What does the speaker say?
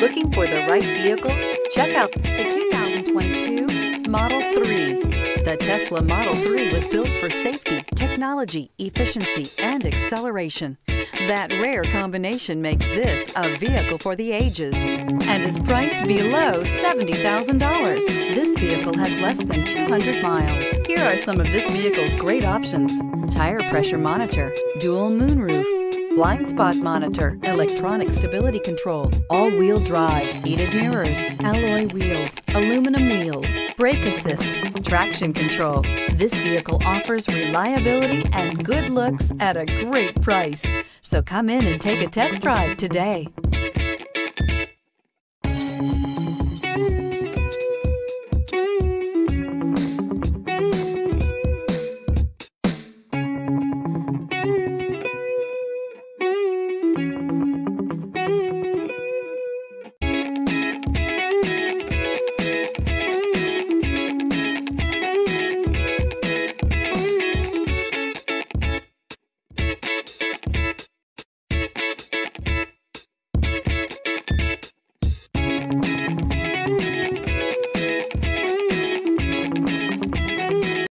Looking for the right vehicle? Check out the 2022 Model 3. The Tesla Model 3 was built for safety, technology, efficiency, and acceleration. That rare combination makes this a vehicle for the ages and is priced below $70,000. This vehicle has less than 200 miles. Here are some of this vehicle's great options. Tire pressure monitor, dual moonroof, blind spot monitor, electronic stability control, all-wheel drive, heated mirrors, alloy wheels, aluminum wheels, brake assist, traction control. This vehicle offers reliability and good looks at a great price. So come in and take a test drive today.